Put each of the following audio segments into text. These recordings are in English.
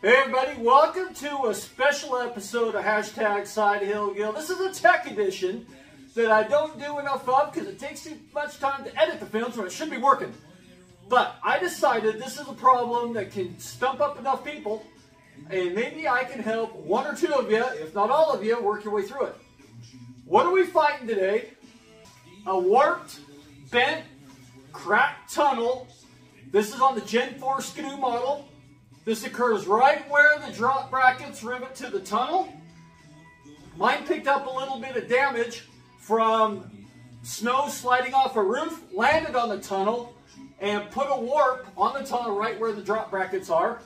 Hey everybody, welcome to a special episode of Hashtag Side Hill Gill. This is a tech edition that I don't do enough of because it takes too much time to edit the films when it should be working. But I decided this is a problem that can stump up enough people and maybe I can help one or two of you, if not all of you, work your way through it. What are we fighting today? A warped, bent, cracked tunnel. This is on the Gen 4 Ski-Doo model. This occurs right where the drop brackets rivet to the tunnel. Mine picked up a little bit of damage from snow sliding off a roof, landed on the tunnel, and put a warp on the tunnel right where the drop brackets are.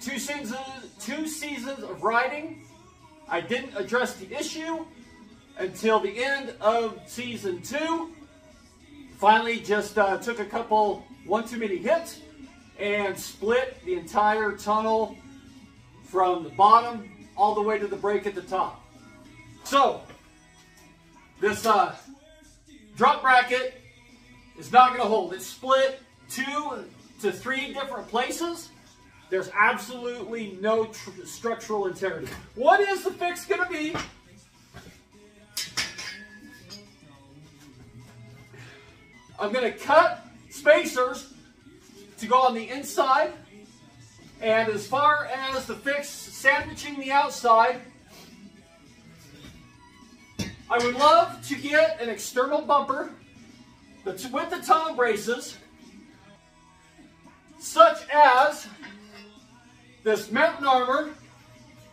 Two seasons, two seasons of riding. I didn't address the issue until the end of season two. Finally, just uh, took a couple one too many hits and split the entire tunnel from the bottom all the way to the break at the top. So, this uh, drop bracket is not going to hold. It's split two to three different places. There's absolutely no structural integrity. What is the fix going to be? I'm going to cut spacers to go on the inside. And as far as the fix sandwiching the outside, I would love to get an external bumper with the tongue braces, such as this Mountain Armor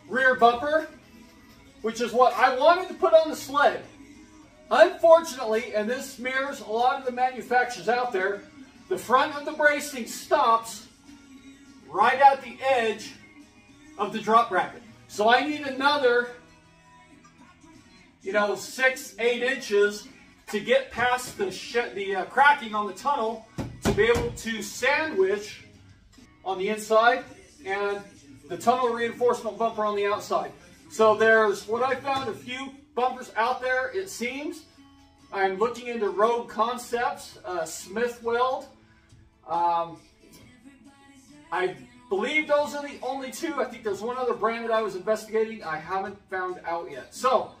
rear bumper, which is what I wanted to put on the sled. Unfortunately, and this mirrors a lot of the manufacturers out there, the front of the bracing stops right at the edge of the drop bracket. So I need another, you know, six, eight inches to get past the, the uh, cracking on the tunnel to be able to sandwich on the inside and the tunnel reinforcement bumper on the outside. So there's what I found a few bumpers out there, it seems. I'm looking into Rogue Concepts, uh, Smith Weld, um, I believe those are the only two. I think there's one other brand that I was investigating. I haven't found out yet. So,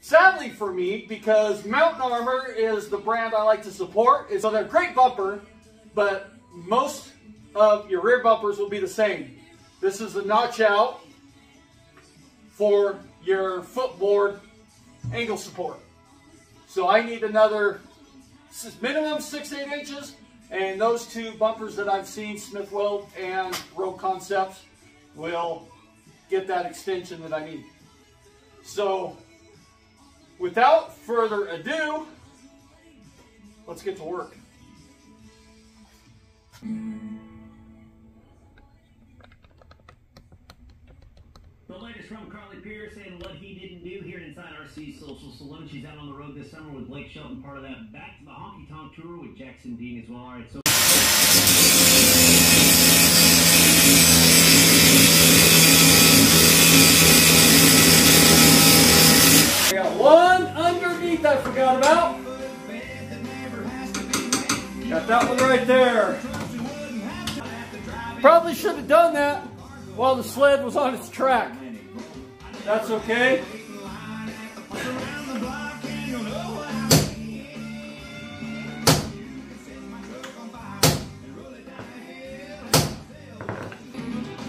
sadly for me, because Mountain Armor is the brand I like to support, so they're a great bumper, but most of your rear bumpers will be the same. This is a notch out for your footboard angle support. So I need another minimum 6-8 inches and those two bumpers that I've seen, Smith Weld and Rogue Concepts, will get that extension that I need. So, without further ado, let's get to work. The latest from Carly Pearce and what he didn't do here inside RC Social Saloon. She's out on the road this summer with Blake Shelton, part of that Back to the Honky Tonk Tour with Jackson Dean as well. All right, so. I got one underneath I forgot about. Got that one right there. Probably should have done that while the sled was on its track. That's okay.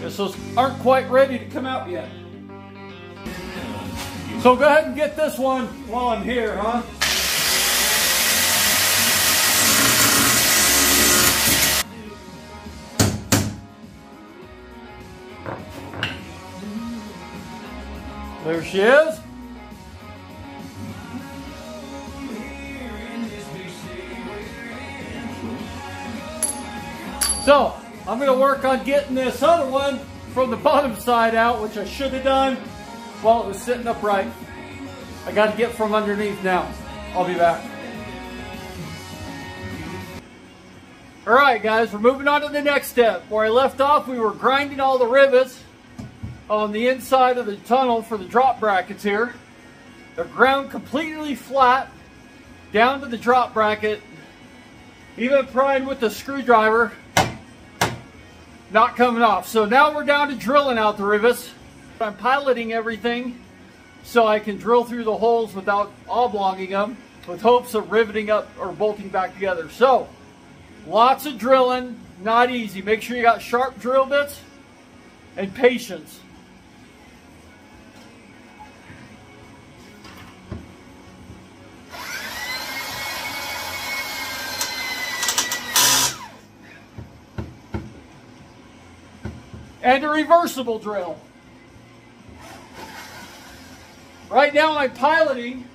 Guess those aren't quite ready to come out yet. So go ahead and get this one while I'm here, huh? There she is. So, I'm going to work on getting this other one from the bottom side out, which I should have done while it was sitting upright. I got to get from underneath now. I'll be back. All right, guys, we're moving on to the next step. Where I left off, we were grinding all the rivets on the inside of the tunnel for the drop brackets here. They're ground completely flat down to the drop bracket, even primed with the screwdriver. not coming off. So now we're down to drilling out the rivets. I'm piloting everything so I can drill through the holes without oblonging them with hopes of riveting up or bolting back together. So, lots of drilling, not easy. Make sure you got sharp drill bits and patience. And a reversible drill. Right now I'm piloting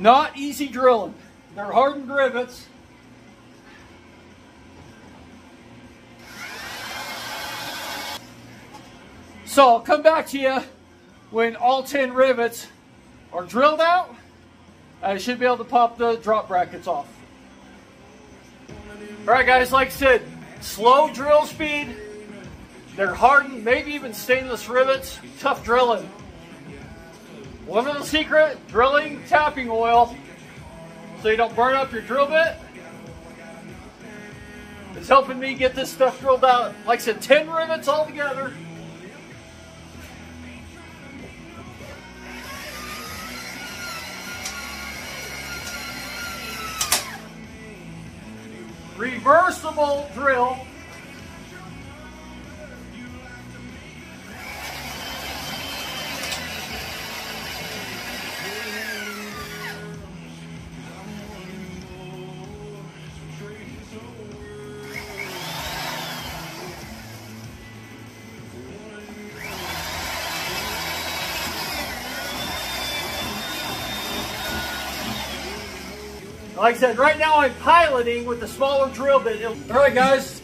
Not easy drilling. They're hardened rivets. So I'll come back to you when all 10 rivets are drilled out. I should be able to pop the drop brackets off. All right, guys, like I said, slow drill speed. They're hardened, maybe even stainless rivets. Tough drilling. One little secret, drilling tapping oil so you don't burn up your drill bit. It's helping me get this stuff drilled out. Like I said, 10 rivets all together. Reversible drill. Like I said, right now I'm piloting with the smaller drill bit. All right, guys,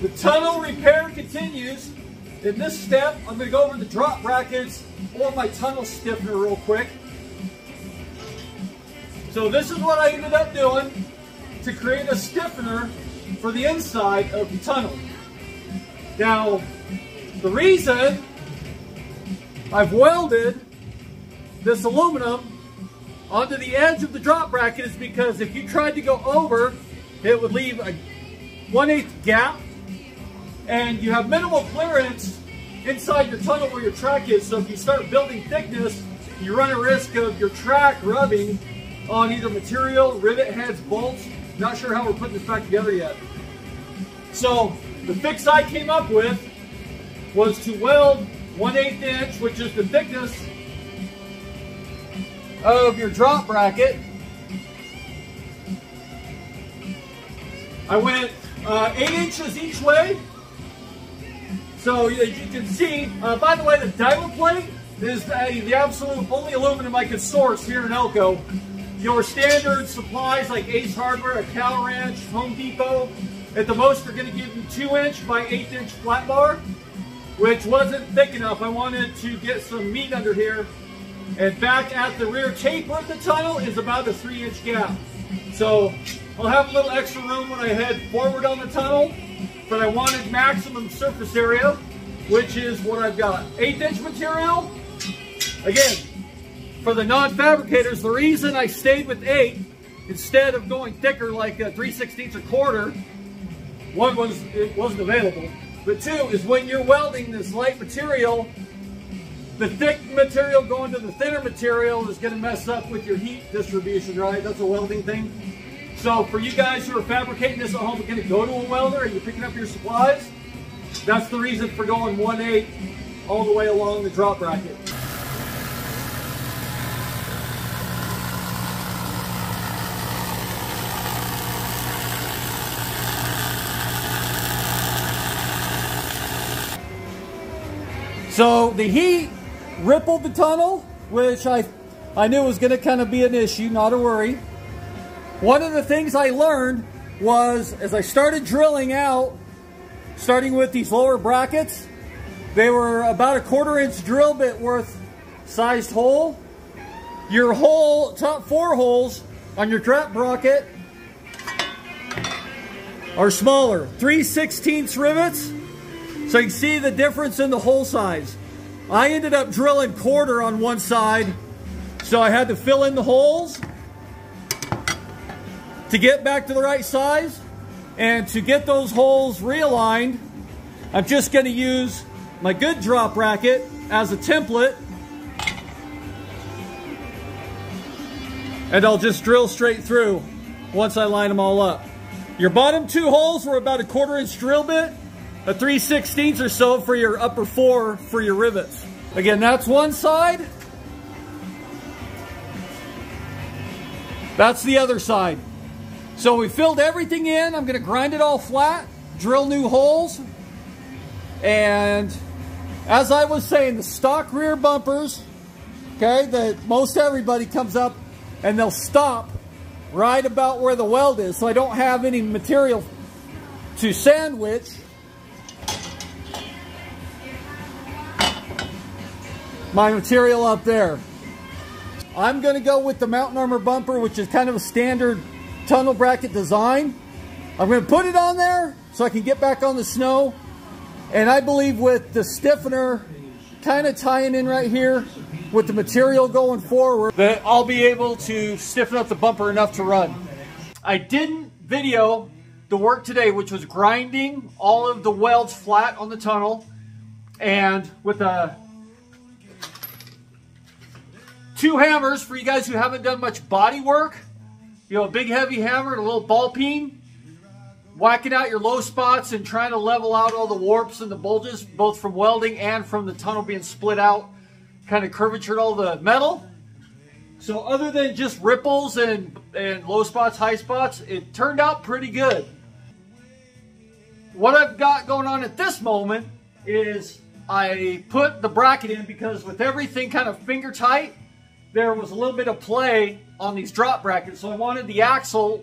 the tunnel repair continues. In this step, I'm to go over the drop brackets or my tunnel stiffener real quick. So this is what I ended up doing to create a stiffener for the inside of the tunnel. Now, the reason I've welded this aluminum onto the edge of the drop bracket is because if you tried to go over, it would leave a 1 8 gap and you have minimal clearance inside your tunnel where your track is. So if you start building thickness, you run a risk of your track rubbing on either material, rivet heads, bolts. Not sure how we're putting this back together yet. So the fix I came up with was to weld 1 8 inch, which is the thickness of your drop bracket. I went uh, 8 inches each way. So as you can see, uh, by the way, the diamond plate is the, the absolute only aluminum I could source here in Elko. Your standard supplies like Ace Hardware, a Cal Ranch, Home Depot, at the most they're going to give you 2 inch by 8 inch flat bar, which wasn't thick enough. I wanted to get some meat under here and back at the rear taper of the tunnel is about a three inch gap. So I'll have a little extra room when I head forward on the tunnel, but I wanted maximum surface area, which is what I've got. Eighth inch material. Again, for the non-fabricators, the reason I stayed with eight instead of going thicker like a 3 16 or quarter, one was it wasn't available, but two is when you're welding this light material the thick material going to the thinner material is going to mess up with your heat distribution, right? That's a welding thing. So for you guys who are fabricating this at home, you're going to go to a welder and you're picking up your supplies. That's the reason for going 1-8 all the way along the drop bracket. So the heat rippled the tunnel, which I, I knew was going to kind of be an issue, not a worry. One of the things I learned was as I started drilling out, starting with these lower brackets, they were about a quarter inch drill bit worth sized hole. Your hole, top four holes on your drop bracket are smaller, 3 16 rivets. So you can see the difference in the hole size. I ended up drilling quarter on one side, so I had to fill in the holes. to get back to the right size and to get those holes realigned, I'm just going to use my good drop bracket as a template. And I'll just drill straight through once I line them all up. Your bottom two holes were about a quarter inch drill bit, a 3 16 or so for your upper four for your rivets. Again, that's one side. That's the other side. So we filled everything in. I'm going to grind it all flat, drill new holes. And as I was saying, the stock rear bumpers, okay, that most everybody comes up and they'll stop right about where the weld is. So I don't have any material to sandwich. My material up there. I'm to go with the Mountain Armor bumper, which is kind of a standard tunnel bracket design. I'm to put it on there so I can get back on the snow. And I believe with the stiffener kind of tying in right here with the material going forward that I'll be able to stiffen up the bumper enough to run. I didn't video the work today, which was grinding all of the welds flat on the tunnel and with a two hammers for you guys who haven't done much body work. You know, a big heavy hammer and a little ball peen. Whacking out your low spots and trying to level out all the warps and the bulges, both from welding and from the tunnel being split out, kind of curvatured all the metal. So other than just ripples and, and low spots, high spots, it turned out pretty good. What I've got going on at this moment is I put the bracket in because with everything kind of finger tight, there was a little bit of play on these drop brackets. So I wanted the axle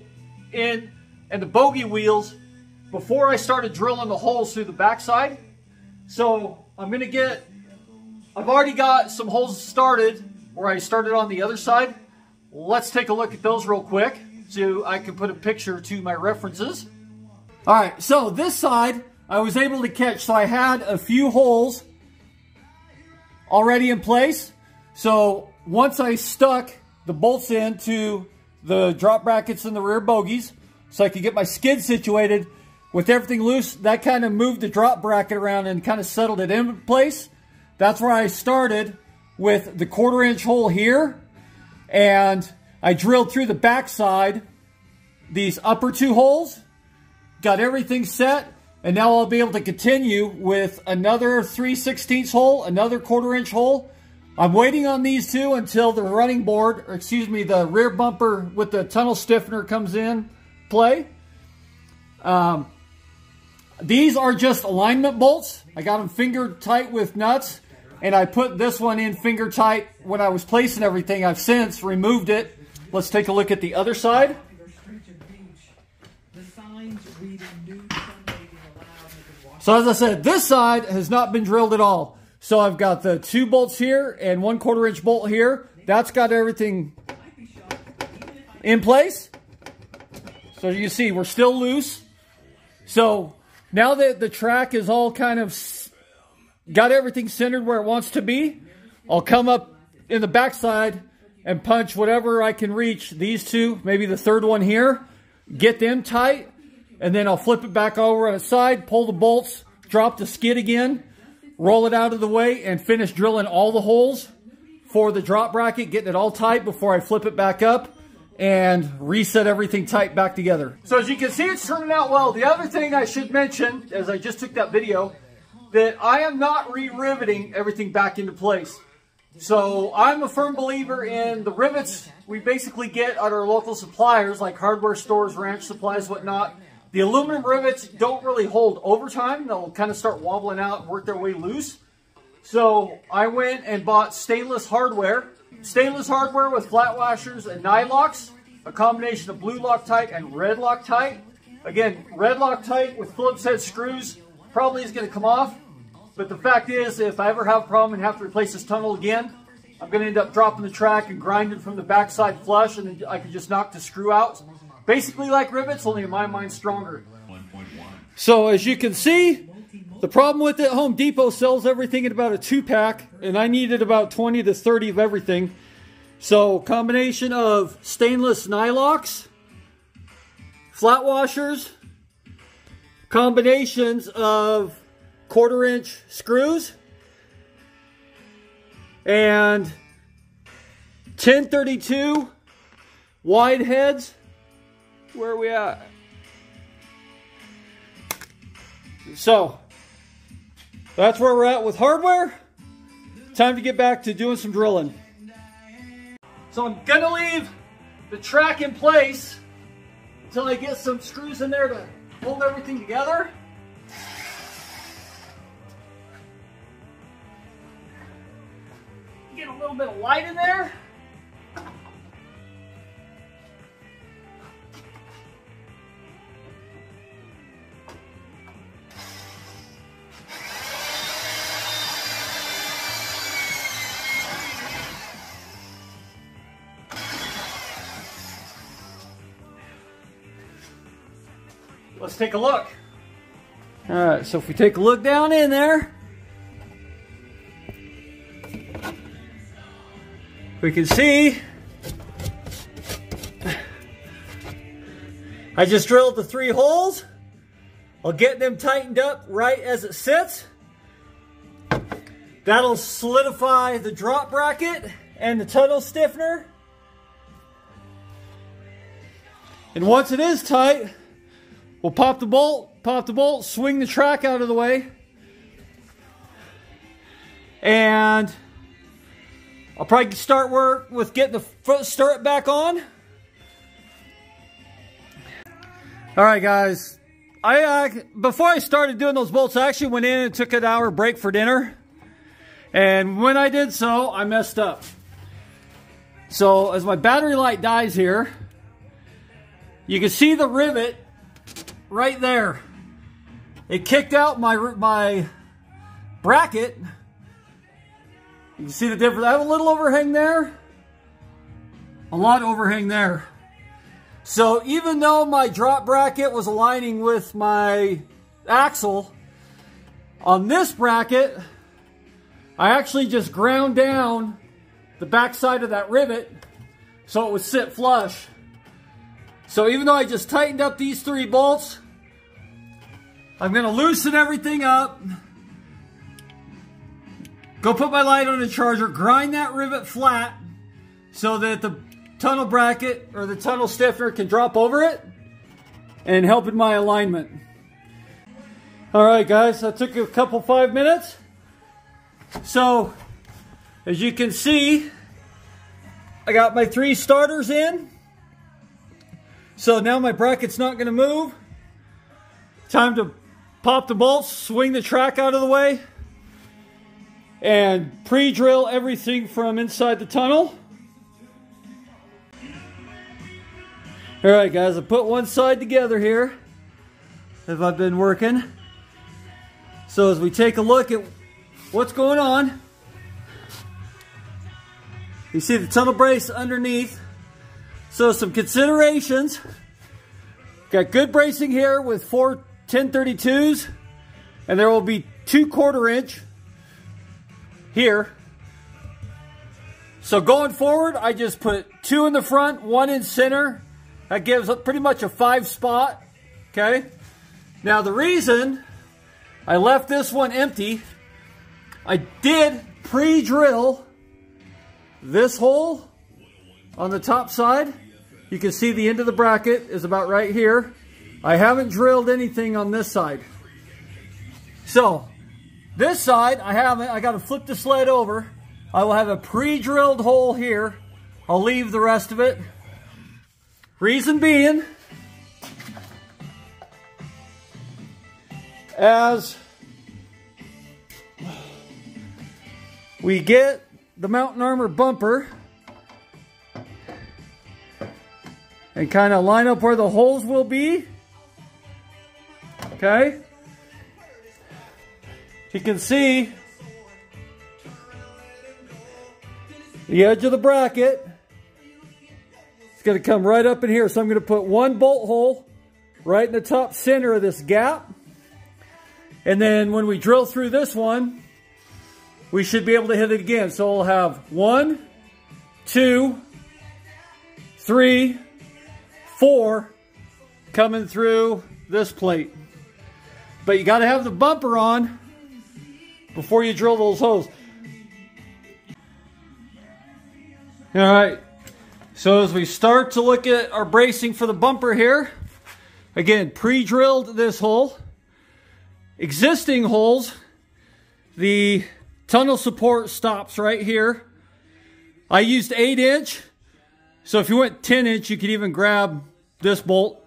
in and the bogie wheels before I started drilling the holes through the backside. So I'm to get, I've already got some holes started where I started on the other side. Let's take a look at those real quick so I can put a picture to my references. All right, so this side I was able to catch. So I had a few holes already in place. So once I stuck the bolts into the drop brackets and the rear bogies so I could get my skid situated with everything loose, that kind of moved the drop bracket around and kind of settled it in place. That's where I started with the quarter inch hole here and I drilled through the backside these upper two holes, got everything set, and now I'll be able to continue with another 3 16 hole, another quarter inch hole, I'm waiting on these two until the running board, or excuse me, the rear bumper with the tunnel stiffener comes in play. Um, these are just alignment bolts. I got them finger tight with nuts, and I put this one in finger tight when I was placing everything. I've since removed it. Let's take a look at the other side. So as I said, this side has not been drilled at all. So I've got the two bolts here and one quarter inch bolt here. That's got everything in place. So you see, we're still loose. So now that the track is all kind of got everything centered where it wants to be, I'll come up in the backside and punch whatever I can reach. These two, maybe the third one here, get them tight, and then I'll flip it back over on the side, pull the bolts, drop the skid again, roll it out of the way, and finish drilling all the holes for the drop bracket, getting it all tight before I flip it back up and reset everything tight back together. So as you can see, it's turning out well. The other thing I should mention, as I just took that video, that I am not re-riveting everything back into place. So I'm a firm believer in the rivets we basically get at our local suppliers like hardware stores, ranch supplies, whatnot. The aluminum rivets don't really hold over time. They'll kind of start wobbling out and work their way loose. So I went and bought stainless hardware. Stainless hardware with flat washers and nylocks. A combination of blue Loctite and red Loctite. Again, red Loctite with Phillips head screws probably is going to come off. But the fact is, if I ever have a problem and have to replace this tunnel again, I'm going to end up dropping the track and grinding from the backside flush and I can just knock the screw out. Basically like rivets, only in my mind stronger. So as you can see, the problem with it, Home Depot sells everything in about a two pack, and I needed about 20 to 30 of everything. So combination of stainless nylocks, flat washers, combinations of quarter inch screws, and 1032 wide heads. Where are we at? So, that's where we're at with hardware. Time to get back to doing some drilling. So I'm gonna leave the track in place until I get some screws in there to hold everything together. Get a little bit of light in there. Take a look. All right, so if we take a look down in there, we can see I just drilled the three holes. I'll get them tightened up right as it sits. That'll solidify the drop bracket and the tunnel stiffener. And once it is tight, we'll pop the bolt, pop the bolt, swing the track out of the way. And I'll probably start work with getting the foot stirrup back on. All right, guys. I uh, Before I started doing those bolts, I actually went in and took an hour break for dinner. And when I did so, I messed up. So as my battery light dies here, you can see the rivet right there. It kicked out my, my bracket. You can see the difference. I have a little overhang there. A lot overhang there. So even though my drop bracket was aligning with my axle, on this bracket, I actually just ground down the backside of that rivet so it would sit flush. So even though I just tightened up these three bolts, I'm to loosen everything up. Go put my light on the charger, grind that rivet flat so that the tunnel bracket or the tunnel stiffener can drop over it and help in my alignment. All right, guys, that took a couple five minutes. So, as you can see, I got my three starters in. So now my bracket's not going to move. Time to pop the bolts, swing the track out of the way, and pre-drill everything from inside the tunnel. All right, guys, I put one side together here as I've been working. So as we take a look at what's going on, you see the tunnel brace underneath. So some considerations. Got good bracing here with four 1032s and there will be two quarter inch here. So going forward, I just put two in the front, one in center. That gives pretty much a five spot, okay? Now the reason I left this one empty, I did pre-drill this hole on the top side. You can see the end of the bracket is about right here. I haven't drilled anything on this side. So, this side, I haven't. I got to flip the sled over. I will have a pre-drilled hole here. I'll leave the rest of it. Reason being, as we get the Mountain Armor bumper and kind of line up where the holes will be. Okay? You can see the edge of the bracket. It's going to come right up in here. So I'm going to put one bolt hole right in the top center of this gap. And then when we drill through this one, we should be able to hit it again. So we'll have one, two, three, four, coming through this plate. But you got to have the bumper on before you drill those holes. All right, so as we start to look at our bracing for the bumper here, again, pre-drilled this hole. Existing holes, the tunnel support stops right here. I used 8 inch, so if you went 10 inch, you could even grab this bolt.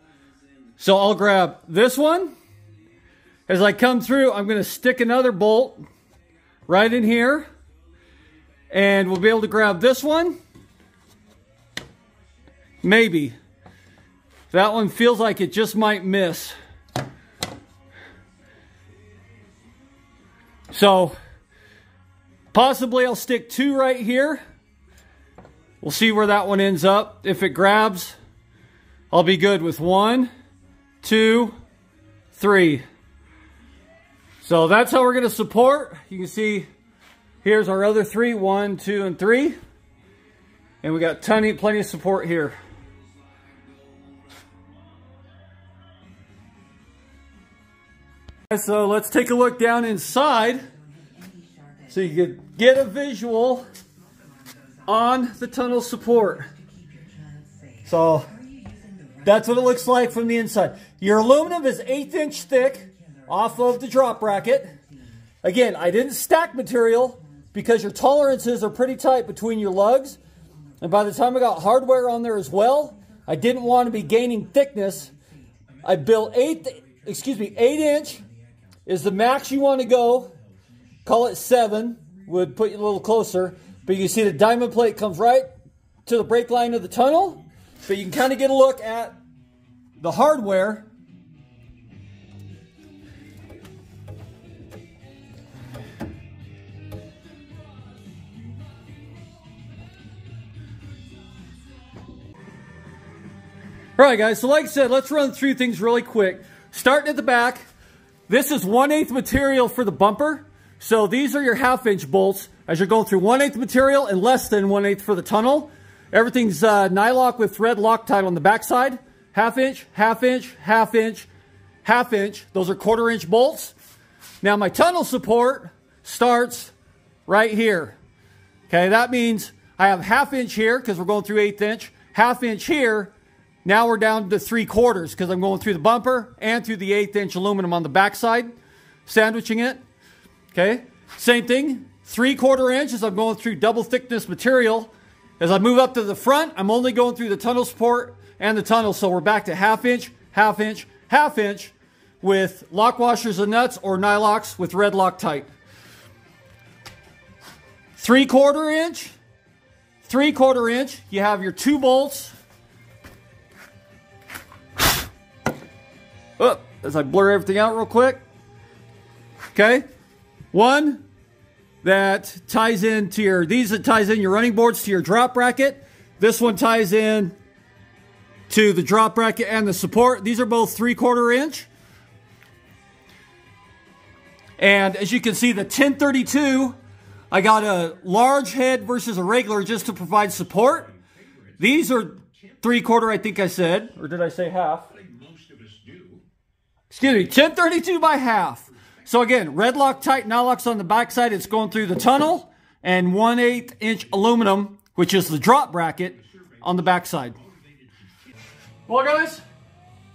So I'll grab this one. As I come through, I'm going to stick another bolt right in here. And we'll be able to grab this one Maybe. That one feels like it just might miss. So, possibly I'll stick two right here. We'll see where that one ends up. If it grabs, I'll be good with one, two, three. So that's how we're going to support. You can see here's our other three, one, two, and three. And we got plenty, plenty of support here. So let's take a look down inside so you can get a visual on the tunnel support. So that's what it looks like from the inside. Your aluminum is eighth inch thick off of the drop bracket. Again, I didn't stack material because your tolerances are pretty tight between your lugs. And by the time I got hardware on there as well, I didn't want to be gaining thickness. I built eight, excuse me, eight inch is the max you want to go. Call it seven, would put you a little closer. But you see the diamond plate comes right to the brake line of the tunnel. But you can kind of get a look at the hardware. All right, guys, so like I said, let's run through things really quick. Starting at the back, this is 1 8 material for the bumper. So these are your half inch bolts as you're going through 1 8 material and less than 1 8 for the tunnel. Everything's uh, nylock with thread Loctite on the backside. Half inch, half inch, half inch, half inch. Those are quarter inch bolts. Now my tunnel support starts right here. Okay, that means I have half inch here because we're going through eighth inch, half inch here, now we're down to three quarters because I'm going through the bumper and through the eighth inch aluminum on the backside, sandwiching it. Okay, same thing, three quarter inch as I'm going through double thickness material. As I move up to the front, I'm only going through the tunnel support and the tunnel. So we're back to half inch, half inch, half inch with lock washers and nuts or Nylox with red Loctite. Three quarter inch, three quarter inch, you have your two bolts Oh, as I blur everything out real quick. Okay. One that ties into your, these that ties in your running boards to your drop bracket. This one ties in to the drop bracket and the support. These are both three quarter inch. And as you can see, the 1032, I got a large head versus a regular just to provide support. These are three quarter, I think I said, or did I say half? Excuse me, 1032 by half. So again, red Loctite Nylox on the backside. It's going through the tunnel and 1 8 inch aluminum, which is the drop bracket on the backside. Well guys,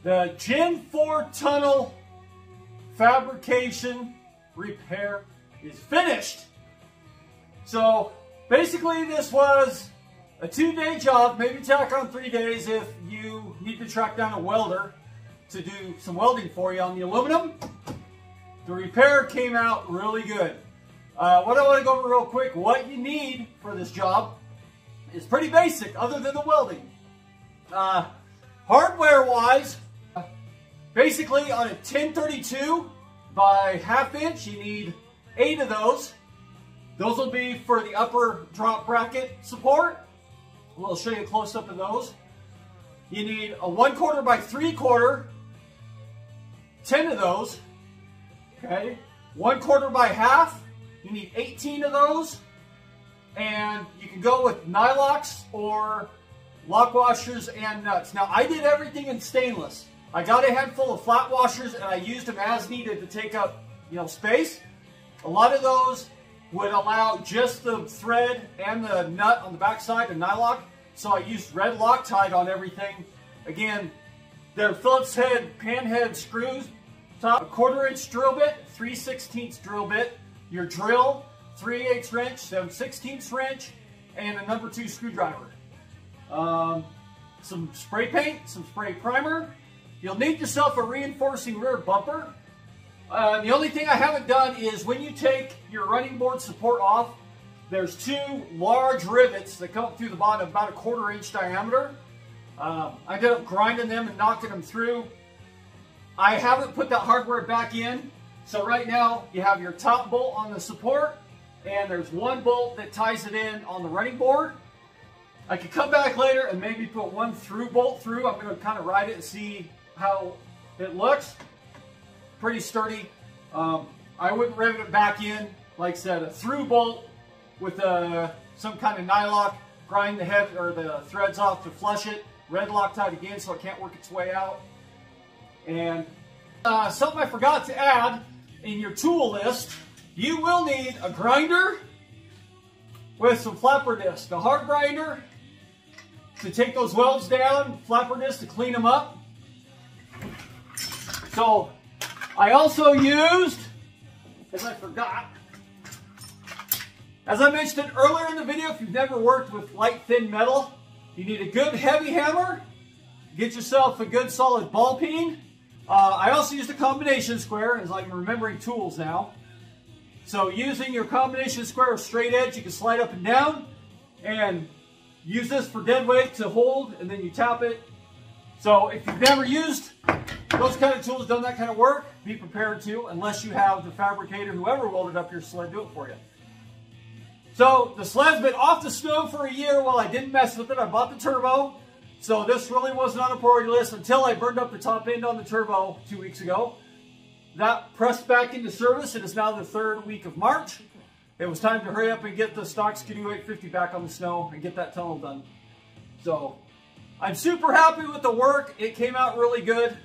the Gen 4 tunnel fabrication repair is finished. So basically this was a two day job, maybe tack on three days if you need to track down a welder to do some welding for you on the aluminum. The repair came out really good. Uh, what I want to go over real quick, what you need for this job is pretty basic other than the welding. Uh, Hardware-wise, basically on a 1032 by half inch, you need eight of those. Those will be for the upper drop bracket support. We'll show you a close-up of those. You need a one quarter by three quarter 10 of those, okay? One quarter by half, you need 18 of those. And you can go with Nylox or lock washers and nuts. Now, I did everything in stainless. I got a handful of flat washers and I used them as needed to take up, you know, space. A lot of those would allow just the thread and the nut on the backside of nylock. So I used red Loctite on everything. Again, they're Phillips head pan head screws. Top a quarter inch drill bit, 3 16 drill bit, your drill, 3 8 wrench, 7 16 wrench, and a number two screwdriver. Um, some spray paint, some spray primer. You'll need yourself a reinforcing rear bumper. Uh, the only thing I haven't done is when you take your running board support off, there's two large rivets that come through the bottom about a quarter inch diameter. Uh, I ended up grinding them and knocking them through. I haven't put that hardware back in. So right now you have your top bolt on the support and there's one bolt that ties it in on the running board. I could come back later and maybe put one through bolt through. I'm going to kind of ride it and see how it looks. Pretty sturdy. Um, I wouldn't rivet it back in. Like I said, a through bolt with a, uh, some kind of nylock. Grind the head or the threads off to flush it. Red Loctite again so it can't work its way out. And uh, something I forgot to add in your tool list, you will need a grinder with some flapper disc. A hard grinder to take those welds down, flapper disc to clean them up. So I also used, as I forgot, as I mentioned earlier in the video, if you've never worked with light thin metal, you need a good heavy hammer. Get yourself a good solid ball peen. Uh, I also used a combination square, as I'm remembering tools now. So using your combination square or straight edge, you can slide up and down and use this for dead weight to hold and then you tap it. So if you've never used those kind of tools, done that kind of work, be prepared to, unless you have the fabricator, whoever welded up your sled, do it for you. So the sled's been off the snow for a year while I didn't mess with it. I bought the turbo. So this really wasn't on a priority list until I burned up the top end on the turbo two weeks ago. That pressed back into service. It is now the third week of March. It was time to hurry up and get the stock Ski-Doo 850 back on the snow and get that tunnel done. So I'm super happy with the work. It came out really good.